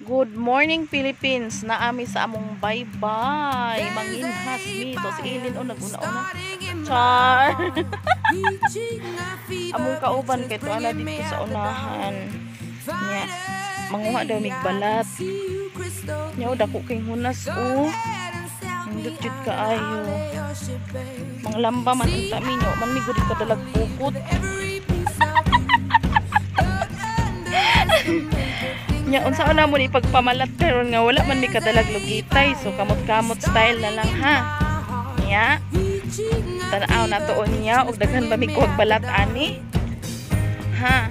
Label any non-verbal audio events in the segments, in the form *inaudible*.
Good morning Philippines. Naami sa among bye-bye. Manginhas mi to si Ilin o naguna-una. Char. *laughs* among kauban kay to ana dito sa unahan. Nya manguha daw mig balat. Nya dako kay hunas o. Nindot jud kaayo. Manglamba man ta minyo, man migod ka dalag pukot. nya unsa una mo ni pagpamalat karon nga wala man mi kadalag lugitay. So kamot-kamot style na lang ha? Nya tanaw na tuon niya og daghan ba mi kuwag balat ani? Ha?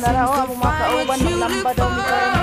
na raw ang mga kauban ng lamba daw ni Karina.